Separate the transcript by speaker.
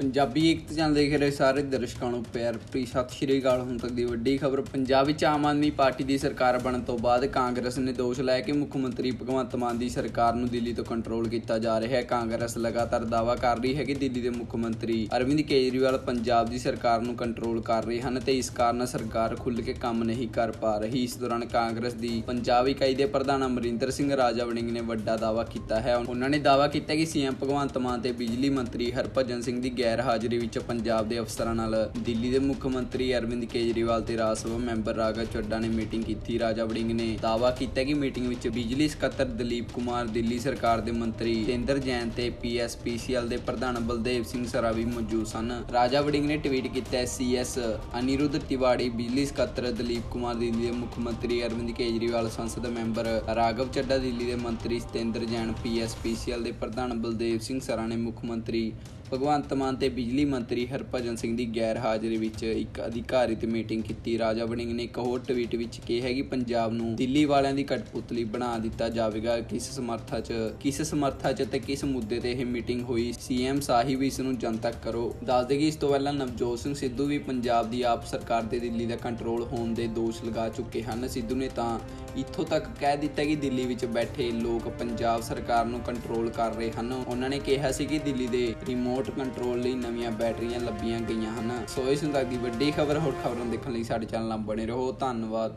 Speaker 1: ਪੰਜਾਬੀ ਇੱਕ ਚੈਨਲ ਦੇਖ ਰਹੇ ਸਾਰੇ ਦਰਸ਼ਕਾਂ ਨੂੰ ਪਿਆਰ ਭਰੀ ਸਤਿ ਸ਼੍ਰੀ ਅਕਾਲ ਹੁਣ ਤੱਕ ਦੀ ਵੱਡੀ ਖਬਰ। ਪੰਜਾਬ ਵਿੱਚ ਆਮ ਆਦਮੀ ਪਾਰਟੀ ਦੀ ਸਰਕਾਰ ਬਣਨ ਤੋਂ ਬਾਅਦ ਕਾਂਗਰਸ ਨੇ ਦੋਸ਼ ਲਾਇਆ ਕਿ ਮੁੱਖ ਮੰਤਰੀ ਭਗਵੰਤ ਮਾਨ ਦੀ ਸਰਕਾਰ ਨੂੰ ਦਿੱਲੀ ਤੋਂ ਕੰਟਰੋਲ ਕੀਤਾ ਜਾ ਰਿਹਾ ਹੈ। ਕਾਂਗਰਸ ਲਗਾਤਾਰ ਦਾਅਵਾ ਕਰ ਰਹੀ ਹੈ ਕਿ ਦਿੱਲੀ ਦੇ ਮੁੱਖ ਮੰਤਰੀ ਅਰਵਿੰਦ ਕੇਜਰੀਵਾਲ ਪੰਜਾਬ ਦੀ ਸਰਕਾਰ ਨੂੰ ਕੰਟਰੋਲ ਕਰ ਰਹੇ ਹਨ ਤੇ ਇਸ ਕਾਰਨ ਸਰਕਾਰ ਖੁੱਲ੍ਹ ਕੇ ਕੰਮ ਨਹੀਂ ਕਰ ਪਾ ਰਹੀ। ਇਸ ਦੌਰਾਨ ਕਾਂਗਰਸ ਦੀ ਪੰਜਾਬ ਇਕਾਈ ਦੇ ਪ੍ਰਧਾਨ ਅਮਰਿੰਦਰ ਸਿੰਘ ਰਾਜਾ ਵੜਿੰਗ ਨੇ ਵੱਡਾ ਦਾਅਵਾ ਕੀਤਾ ਹੈ। ਉਹਨਾਂ ਨੇ ਦਾਅਵਾ ਕੀਤਾ ਕਿ ਸੀਐਮ ਭਗਵੰਤ ਮਾਨ ਤੇ ਬਿਜਲੀ ਮੰਤਰੀ ਹਰਭਜਨ ਸਿੰਘ ਦੀ ਗੈਰ ਹਾਜ਼ਰੀ ਵਿੱਚ ਪੰਜਾਬ ਦੇ ਅਫਸਰਾਂ ਨਾਲ ਦਿੱਲੀ ਦੇ ਮੁੱਖ ਮੰਤਰੀ ਅਰਵਿੰਦ ਕੇਜਰੀਵਾਲ ਤੇ ਰਾਜ ਸਭਾ ਮੈਂਬਰ ਰਾਘਵ ਚੱਡਾ ਨੇ ਮੀਟਿੰਗ ਕੀਤੀ। ਰਾਜਾ ਵੜਿੰਗ ਨੇ ਦਾਅਵਾ ਕੀਤਾ ਕਿ ਮੀਟਿੰਗ ਵਿੱਚ ਬਿਜਲੀ ਸਕੱਤਰ ਦਲੀਪ ਕੁਮਾਰ, ਦਿੱਲੀ ਸਰਕਾਰ ਦੇ ਮੰਤਰੀ ਤੇਂਦਰ ਜੈਨ ਤੇ ਪੀਐਸਪੀਸੀਐਲ ਦੇ ਪ੍ਰਧਾਨ ਬਲਦੇਵ ਸਿੰਘ ਸਰਾ ਵੀ ਮੌਜੂਦ ਸਨ। ਰਾਜਾ ਵੜਿੰਗ ਨੇ ਟਵੀਟ ਕੀਤਾ ਸੀਐਸ ਅਨਿਰੁੱਧ ਤਿਵਾੜੀ, ਬਿਜਲੀ ਸਕੱਤਰ ਦਲੀਪ ਕੁਮਾਰ, ਦਿੱਲੀ ਦੇ ਮੁੱਖ ਮੰਤਰੀ ਅਰਵਿੰਦ ਕੇਜਰੀਵਾਲ, ਸੰਸਦ ਮੈਂਬਰ ਰਾਘਵ ਚੱਡਾ ਦਿੱਲੀ ਦੇ ਮੰਤਰੀ ਸਤੇਂਦਰ ਜੈਨ ਪੀਐਸਪੀਸੀਐਲ ਦੇ ਪ੍ਰਧਾਨ ਬਲਦੇਵ ਸਿੰਘ ਸਰਾ ਨੇ ਮੁੱਖ ਮੰਤਰੀ ਭਗਵੰਤ ਮਾਨ ਤੇ ਬਿਜਲੀ ਮੰਤਰੀ ਹਰਭਜਨ ਸਿੰਘ ਦੀ ਗੈਰ ਹਾਜ਼ਰੀ ਵਿੱਚ ਇੱਕ ਅਧਿਕਾਰਿਤ ਮੀਟਿੰਗ ਕੀਤੀ। ਰਾਜਾ ਵੜਿੰਗ ਨੇ ਇੱਕ ਹੋਰ ਟਵੀਟ ਵਿੱਚ ਕਿਹਾ ਕਿ ਪੰਜਾਬ ਨੂੰ ਦਿੱਲੀ ਵਾਲਿਆਂ ਦੀ ਕਠਪੁਤਲੀ ਬਣਾ ਦਿੱਤਾ ਜਾਵੇਗਾ। ਕਿਸ ਸਮਰਥਾ 'ਚ, ਕਿਸ ਸਮਰਥਾ 'ਚ ਤੇ ਕਿਸ ਮੁੱਦੇ ਤੇ ਇਹ ਮੀਟਿੰਗ ਹੋਈ? ਸੀਐਮ ਸਾਹਿਬ ਇਸ ਨੂੰ ਜਨਤਕ ਕਰੋ। ਦੱਸ ਦੇ ਕਿ ਇਸ ਤੋਂ ਪਹਿਲਾਂ ਨਵਜੋਤ ਸਿੰਘ ਸਿੱਧੂ ਵੀ ਪੰਜਾਬ ਦੀ ਆਪ ਸਰਕਾਰ ਦੇ ਦਿੱਲੀ ਦਾ ਕੰਟਰੋਲ ਹੋਣ ਦੇ ਦੋਸ਼ ਲਗਾ ਚੁੱਕੇ ਹਨ। ਸਿੱਧੂ ਨੇ ਤਾਂ ਇੱਥੋਂ ਤੱਕ ਕਹਿ ਦਿੱਤਾ ਕਿ ਦਿੱਲੀ ਵਿੱਚ ਬੈਠੇ ਲੋਕ ਪੰਜਾਬ ਸਰਕਾਰ ਨੂੰ ਕੰਟਰੋਲ ਕਰ ਰਹੇ ਹਨ। ਉਹਨਾਂ ਨੇ ਕਿਹਾ ਸੀ ਕਿ ਦਿੱਲੀ ਦੇ ਰਿਮੋਟ ਕੰਟਰੋਲ ਲਈ ਨਵੀਆਂ ਬੈਟਰੀਆਂ ਲੱਭੀਆਂ ਗਈਆਂ ਹਨ। ਸੋ ਇਸ ਨੂੰ ਤੱਕ ਦੀ ਵੱਡੀ ਖਬਰ ਹੋਰ ਖਬਰਾਂ ਦੇਖਣ ਲਈ ਸਾਡੇ ਚੈਨਲ ਨਾਲ ਬਣੇ ਰਹੋ। ਧੰਨਵਾਦ।